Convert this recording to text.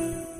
you.